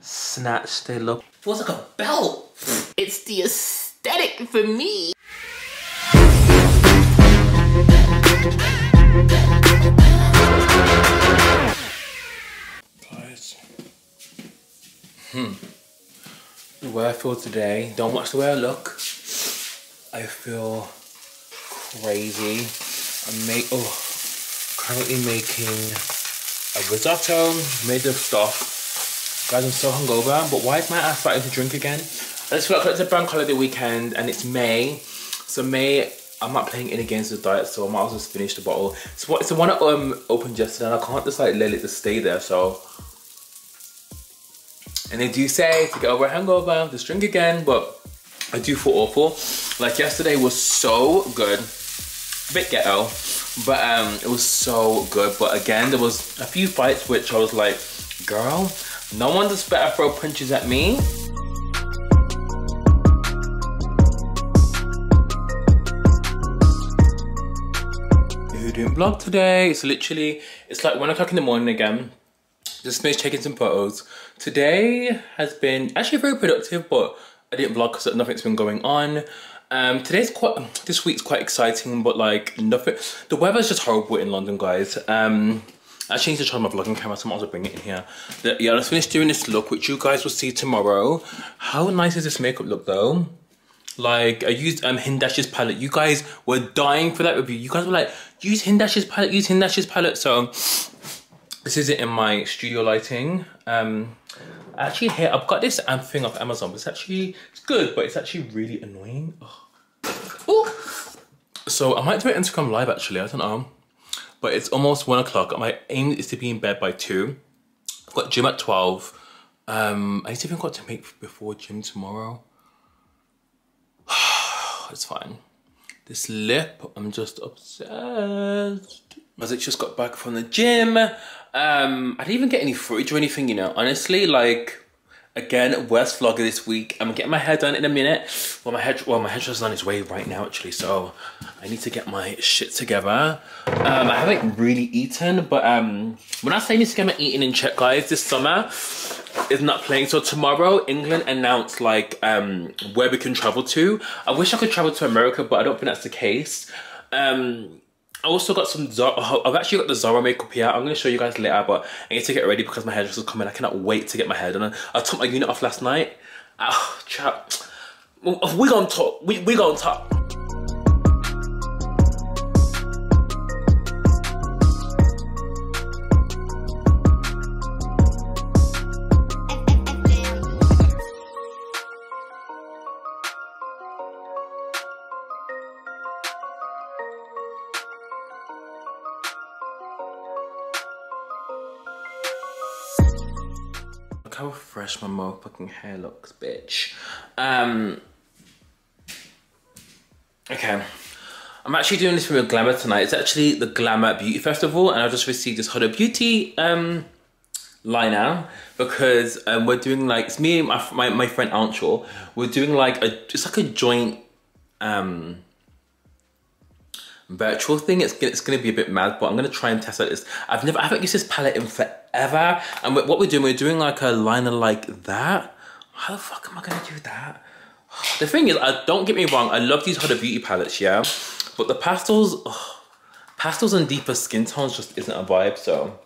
Snatch they look. Feels like a belt. It's the aesthetic for me. Guys. Hmm. The way I feel today, don't watch the way I look. I feel crazy. I'm make oh currently making a risotto made of stuff. Guys, I'm so hungover, but why is my ass starting to drink again? I just it's a bank holiday weekend and it's May. So May, I'm not playing in against the diet, so I might as well finish the bottle. So what the one that um opened yesterday and I can't just like let it just stay there, so and they do say to get over a hangover, just drink again, but I do feel awful. Like yesterday was so good. A bit ghetto, but um, it was so good. But again, there was a few fights which I was like, girl, no one does better throw punches at me. Who didn't vlog today? It's literally, it's like one o'clock in the morning again. Just finished taking some photos. Today has been actually very productive, but I didn't vlog because nothing's been going on. Um, today's quite, this week's quite exciting, but like nothing, the weather's just horrible in London, guys. Um, I changed the try my vlogging camera, so I might as well bring it in here. Yeah, let's finish doing this look, which you guys will see tomorrow. How nice is this makeup look though? Like, I used um, Hindash's palette. You guys were dying for that review. You guys were like, use Hindash's palette, use Hindash's palette. So, this is it in my studio lighting. Um, actually here, I've got this um, thing off Amazon. It's actually, it's good, but it's actually really annoying. Oh. So I might do it Instagram live actually, I don't know. But it's almost one o'clock. My aim is to be in bed by two. I've got gym at 12. Um, I even got to make before gym tomorrow. it's fine. This lip, I'm just obsessed. As I just got back from the gym. Um, I didn't even get any footage or anything, you know. Honestly, like, again, worst vlogger this week. I'm getting my hair done in a minute. Well, my hair, well, my hairdresser's on its way right now, actually. So I need to get my shit together. Um, I haven't really eaten, but um, when I say I need to get my eating in check, guys, this summer is not playing. So tomorrow, England announced like um where we can travel to. I wish I could travel to America, but I don't think that's the case. Um, I also got some Zara, oh, I've actually got the Zara makeup here. I'm going to show you guys later, but I need to get ready because my hairdresser's coming. I cannot wait to get my hair done. I took my unit off last night. Oh, chat. We're gonna talk. We, we gonna talk. Fresh my motherfucking hair looks, bitch. Um, okay. I'm actually doing this for a Glamour tonight. It's actually the Glamour Beauty Festival and I just received this Huda Beauty um, line liner because um, we're doing like, it's me and my, my, my friend Anshul. We're doing like a, it's like a joint um, virtual thing. It's, it's gonna be a bit mad, but I'm gonna try and test out this. I've never, I haven't used this palette in forever. And what we're doing, we're doing like a liner like that. How the fuck am I gonna do that? The thing is, I don't get me wrong, I love these Huda Beauty palettes, yeah? But the pastels, oh, pastels and deeper skin tones just isn't a vibe, so.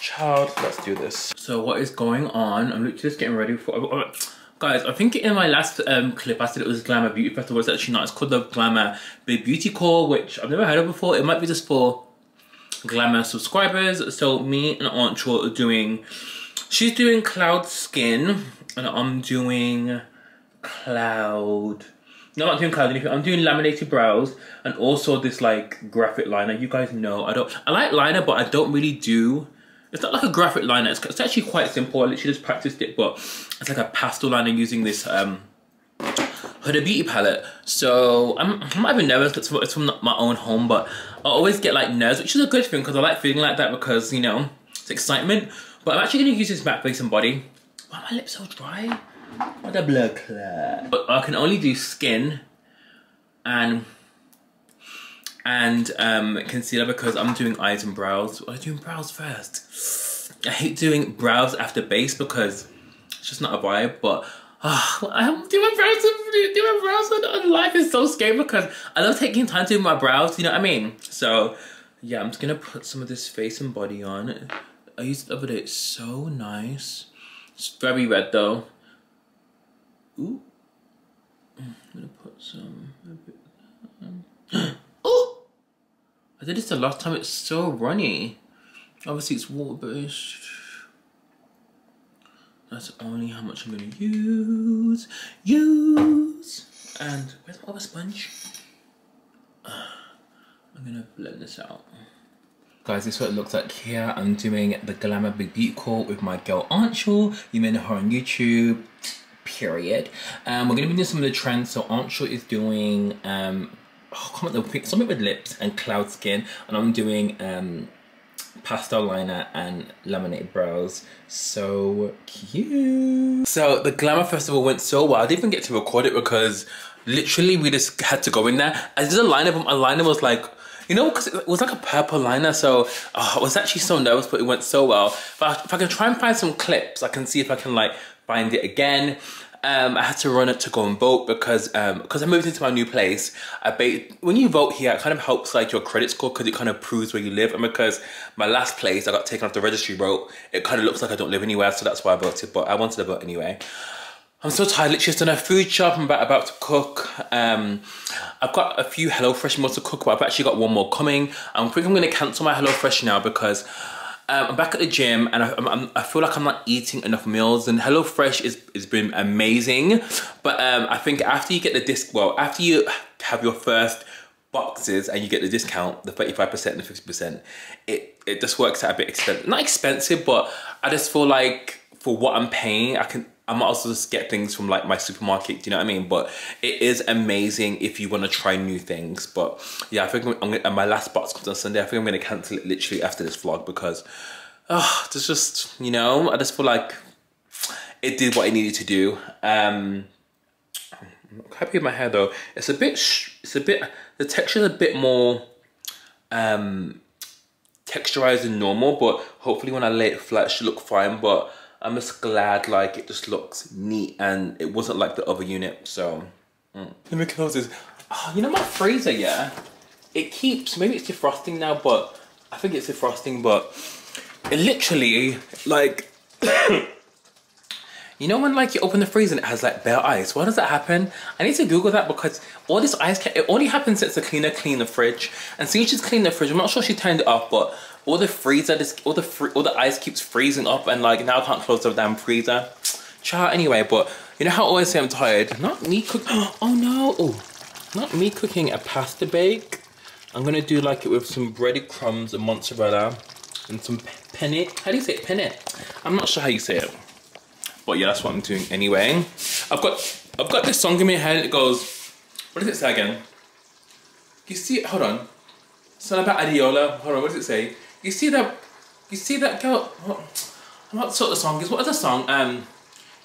Child, let's do this. So what is going on? I'm literally just getting ready for, oh, oh Guys, I think in my last um, clip I said it was Glamour Beauty Festival. It's actually not. It's called the Glamour Beauty Call, which I've never heard of before. It might be just for Glamour subscribers. So me and Anshul are doing... She's doing Cloud Skin, and I'm doing Cloud... No, I'm not doing cloud anything. I'm doing laminated brows and also this like graphic liner. You guys know I don't. I like liner, but I don't really do. It's not like a graphic liner. It's, it's actually quite simple. I literally just practiced it, but it's like a pastel liner using this um, Huda Beauty palette. So I'm, I'm not even nervous. It's from, it's from my own home, but I always get like nerves, which is a good thing because I like feeling like that because you know it's excitement. But I'm actually gonna use this matte face and body. Why are my lips so dry? What a blood clot. But I can only do skin and and um, concealer because I'm doing eyes and brows. I'm doing brows first. I hate doing brows after base because it's just not a vibe. But uh, I'm doing brows, doing brows on life is so scary because I love taking time to do my brows. You know what I mean? So yeah, I'm just gonna put some of this face and body on. I used it the other day. It's so nice. It's very red though. Ooh. I'm gonna put some. oh! I did this the last time. It's so runny. Obviously, it's water based. That's only how much I'm gonna use. Use. And where's my other sponge? I'm gonna blend this out. Guys, this is what it looks like here. I'm doing the Glamour Big Beauty Call with my girl Anshul. You may know her on YouTube, period. Um, we're gonna be doing some of the trends. So Anshul is doing, um, oh, comment the something with lips and cloud skin. And I'm doing um, pastel liner and laminated brows. So cute. So the Glamour Festival went so well. I didn't even get to record it because literally we just had to go in there. I did a liner, but my liner was like, you know, because it was like a purple liner, so oh, I was actually so nervous, but it went so well. But if I can try and find some clips, I can see if I can like find it again. Um, I had to run it to go and vote because um, because I moved into my new place. I ba- when you vote here, it kind of helps like your credit score because it kind of proves where you live. And because my last place I got taken off the registry vote, it kind of looks like I don't live anywhere, so that's why I voted. But I wanted to vote anyway. I'm so tired. Literally just done a food shop. I'm about, about to cook. Um, I've got a few HelloFresh meals to cook, but I've actually got one more coming. I'm think I'm going to cancel my HelloFresh now because um, I'm back at the gym and I, I'm, i feel like I'm not eating enough meals. And HelloFresh is has been amazing, but um, I think after you get the disc, well, after you have your first boxes and you get the discount, the 35% and the 50%, it, it just works out a bit expensive. Not expensive, but I just feel like for what I'm paying, I can I might also just get things from like my supermarket, do you know what I mean? But it is amazing if you want to try new things. But yeah, I think I'm gonna, my last box comes on Sunday. I think I'm going to cancel it literally after this vlog because oh, it's just, you know, I just feel like it did what it needed to do. Um, I'm happy with my hair though. It's a bit, it's a bit, the texture is a bit more um, texturized than normal, but hopefully when I lay it flat, it should look fine. But I'm just glad like it just looks neat and it wasn't like the other unit. So mm. let me close this. Oh, you know my freezer, yeah? It keeps, maybe it's defrosting now, but I think it's defrosting, but it literally like, you know when like you open the freezer and it has like bare ice? Why does that happen? I need to Google that because all this ice, it only happens since the cleaner cleaned the fridge. And since she's cleaned the fridge, I'm not sure she turned it off, but all the freezer, this, all the free, all the ice keeps freezing up, and like now I can't close the damn freezer. Ciao. Anyway, but you know how I always say I'm tired. Not me cook. Oh no. Not me cooking a pasta bake. I'm gonna do like it with some breaded crumbs and mozzarella and some penne. How do you say it? Penne. I'm not sure how you say it. But yeah, that's what I'm doing anyway. I've got I've got this song in my head. It goes. What does it say again? You see? Hold on. It's not about Adiola. Hold on. What does it say? You see that? You see that girl? What? What sort of song is? What is the song? Um,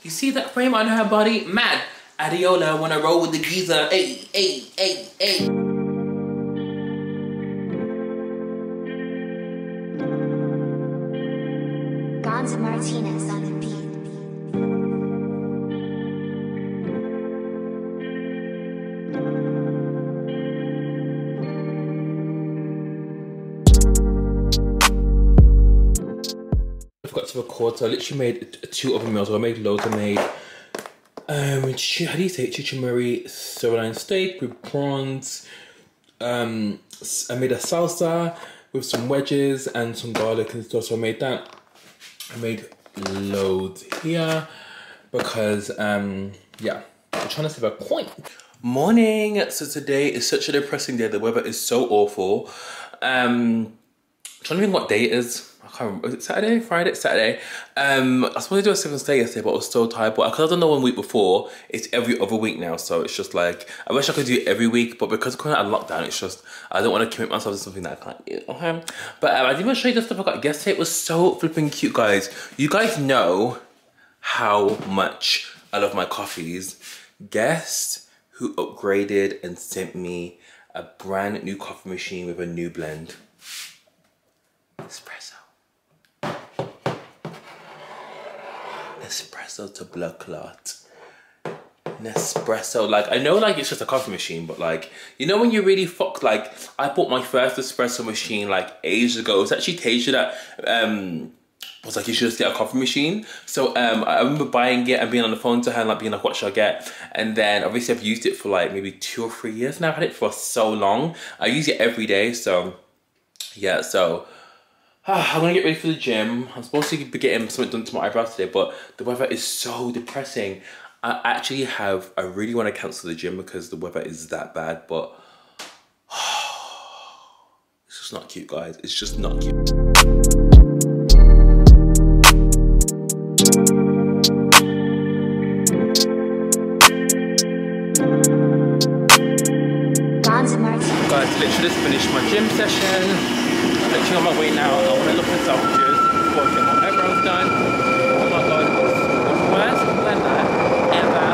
you see that frame on her body? Mad. Adiola wanna roll with the geezer. Hey, hey, hey. Gonz Martinez on I literally made two other meals. I made loads. I made um, how do you say it? Chimichurri sirloin steak with prawns. Um, I made a salsa with some wedges and some garlic and stuff. So I made that. I made loads here because um, yeah, I'm trying to save a coin. Morning. So today is such a depressing day. The weather is so awful. Um, I'm trying to think what day it is can't remember, was it Saturday? Friday? Saturday. Um, I was supposed to do a seventh day yesterday, but I was so tired. But because I've done the one week before, it's every other week now. So it's just like, I wish I could do it every week, but because we're of lockdown, it's just, I don't want to commit myself to something that I can't do. Okay. But um, I did want to show you the stuff I got yesterday. It was so flipping cute, guys. You guys know how much I love my coffees. Guess who upgraded and sent me a brand new coffee machine with a new blend? Espresso. Nespresso to blood clot. Nespresso, like I know, like it's just a coffee machine, but like you know when you really fuck, like I bought my first espresso machine like ages ago. It's actually Tasia that um was like you should just get a coffee machine. So um I remember buying it and being on the phone to her and like being like what should I get? And then obviously I've used it for like maybe two or three years now. I've had it for so long. I use it every day, so yeah. So Ah, I'm gonna get ready for the gym. I'm supposed to be getting something done to my eyebrows today, but the weather is so depressing. I actually have, I really want to cancel the gym because the weather is that bad, but it's just not cute, guys. It's just not cute. Guys, literally just finished my gym session. Literally on my way now. I want to look at I get my eyebrows done. Oh my god, it's the worst weather ever.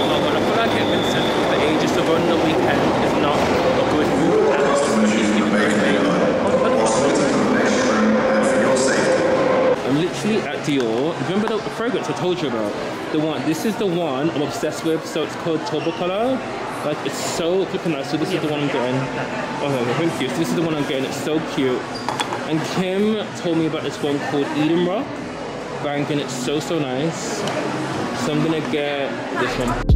Oh my god, I feel like for the ages to run the weekend is not a good move at all. I'm literally at Dior. Remember the fragrance I told you about? The one. This is the one I'm obsessed with. So it's called Tobacolor. Like it's so flipping nice. So this is the one I'm getting. Oh, thank you. So this is the one I'm getting. It's so cute. And Kim told me about this one called Eden Rock. Banging. It's so so nice. So I'm gonna get this one.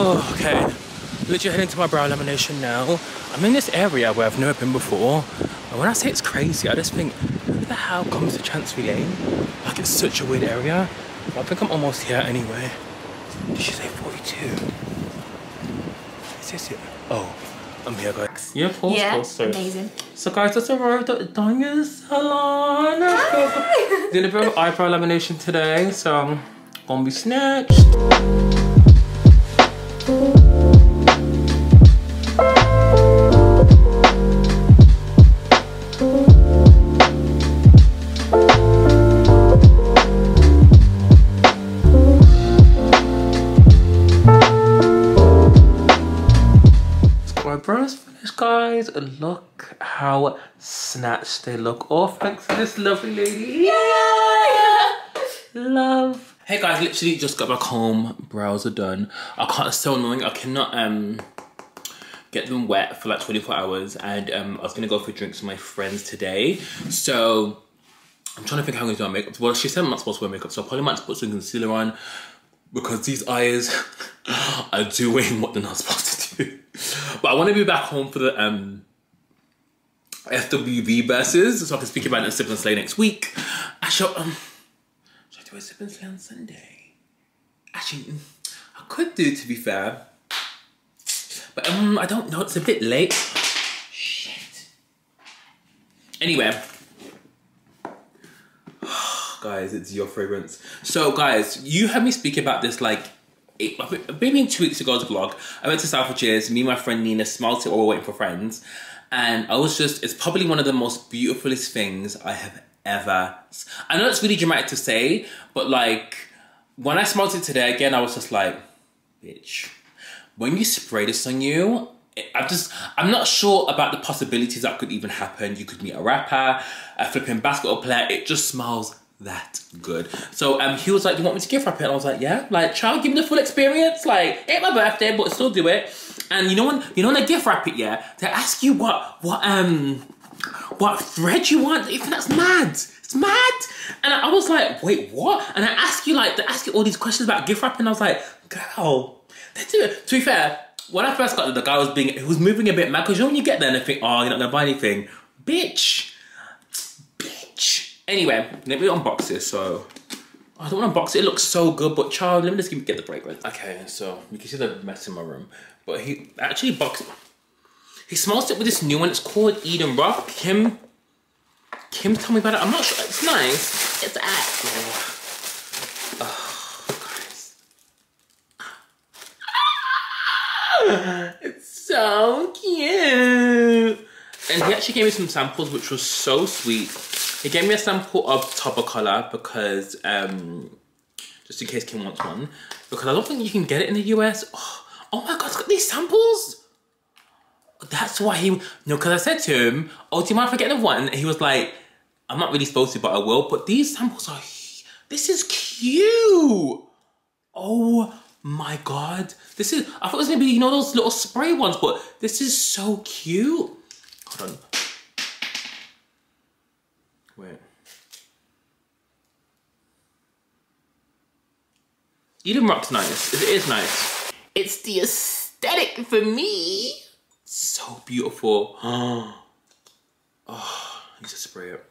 Oh, okay. Literally heading to my brow lamination now. I'm in this area where I've never been before. And when I say it's crazy, I just think, who the hell comes to Chancery Lane? Like it's such a weird area. But I think I'm almost here anyway. Did she say 42? Is this it? Oh, I'm here guys. Yeah, pause, Yeah, pause, sorry. amazing. So guys, just arrived at the Diners Salon. Doing a bit of eyebrow lamination today, so I'm gonna be snatched. My brows finished, guys. Look how snatched they look. All thanks to this lovely lady. Love. Hey guys, literally just got back home. Brows are done. I can't. It's so annoying. I cannot um get them wet for like 24 hours. And um, I was gonna go for drinks with my friends today. So I'm trying to think how I'm gonna do my makeup. Well, she said I'm not supposed to wear makeup, so I probably might put some concealer on because these eyes are doing what they're not supposed to do. But I want to be back home for the um FWB verses, so I can speak about it in and Slay next week. Actually, um, should I do a Sip and Slay on Sunday? Actually, mm, I could do to be fair, but um, I don't know. It's a bit late. Shit. Anyway, guys, it's your fragrance. So, guys, you heard me speak about this like eight, maybe two weeks ago's vlog. I went to Selfridges. Me and my friend Nina smelt it while we were waiting for friends, and I was just. It's probably one of the most beautifulest things I have ever. I know it's really dramatic to say, but like when I smelled it today again, I was just like, bitch. When you spray this on you, I'm just, I'm not sure about the possibilities that could even happen. You could meet a rapper, a flipping basketball player. It just smells that good. So um, he was like, "Do you want me to gift wrap it?" And I was like, "Yeah." Like, child, give me the full experience. Like, it my birthday, but still do it. And you know when you know when they gift wrap it, yeah, they ask you what what um what thread you want. Even that's mad. It's mad. And I was like, wait, what? And I ask you like, they ask you all these questions about gift wrapping. I was like, girl, they do it. To be fair, when I first got it, the guy was being, he was moving a bit mad because you know when you get there and they think, oh, you're not gonna buy anything, bitch, bitch. Anyway, let me unbox this. So I don't want to unbox it. It looks so good, but child, let me just get the fragrance. Okay, so you can see the mess in my room, but he actually boxed. He smells it with this new one. It's called Eden Rock. Kim, Kim, told me about it. I'm not sure. It's nice. It's at. Oh, guys. it's so cute. And he actually gave me some samples, which was so sweet. He gave me a sample of Color because, um, just in case Kim wants one, because I don't think you can get it in the US. Oh, oh my god, it's got these samples. That's why he, no, because I said to him, oh, do you mind if I get the one? And he was like, I'm not really supposed to, but I will. But these samples are, this is cute. Oh my god. This is, I thought it was gonna be, you know, those little spray ones, but this is so cute. Hold on. Wait. Eden Rock's nice. It is nice. It's the aesthetic for me. So beautiful. Oh, I need to spray it.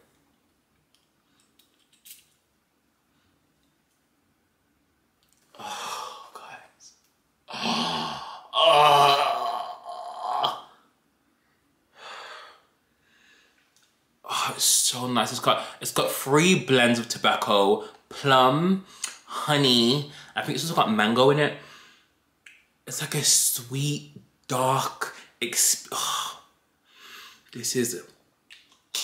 Oh, guys. Oh. Oh, it's so nice. It's got it's got three blends of tobacco, plum, honey. I think it's also got mango in it. It's like a sweet, dark. Exp- oh, this is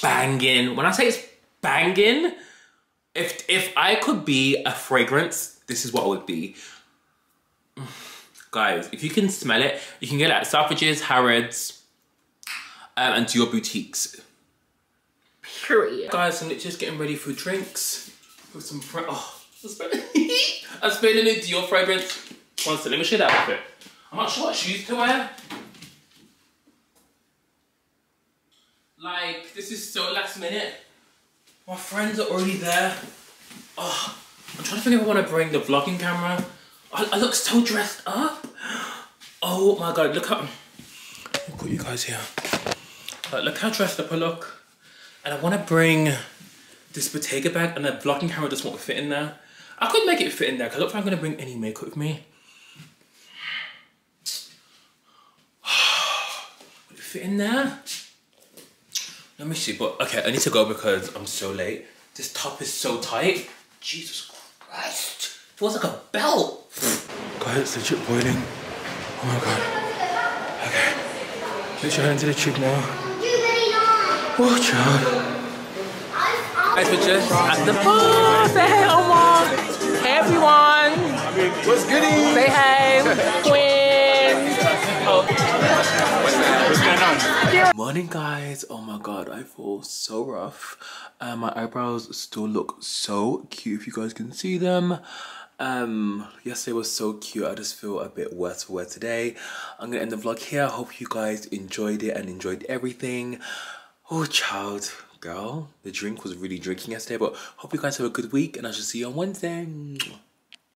banging. When I say it's banging, if if I could be a fragrance, this is what I would be. Guys, if you can smell it, you can get it at Selfridges, Harrods, um, and to your boutiques. Period. Guys, I'm just getting ready for drinks. With some oh, I'm spraying a Dior fragrance. One second, let me show that outfit. I'm not sure what shoes to wear. Like, this is so last minute. My friends are already there. Oh, I'm trying to think if I want to bring the vlogging camera. I, I look so dressed up. Oh my god, look how. Me put you guys here. Like, look how dressed up I look. And I want to bring this Bottega bag, and the vlogging camera just won't fit in there. I could make it fit in there because I don't think I'm going to bring any makeup with me. Would it fit in there? Let me see, but okay, I need to go because I'm so late. This top is so tight. Jesus Christ. It Feels like a belt. God, it's legit boiling. Oh my god. Okay. Put your hand to the cheek now. Oh, child. Guys, we're just at the bar. Say hey, Omar. Hey, everyone. What's goody? Say hey, Quinn. On? Morning, guys. Oh my god, I feel so rough. Uh, my eyebrows still look so cute. If you guys can see them. Um, yesterday was so cute. I just feel a bit worse for wear today. I'm gonna end the vlog here. I hope you guys enjoyed it and enjoyed everything. Oh, child, girl, the drink was really drinking yesterday. But hope you guys have a good week, and I shall see you on Wednesday.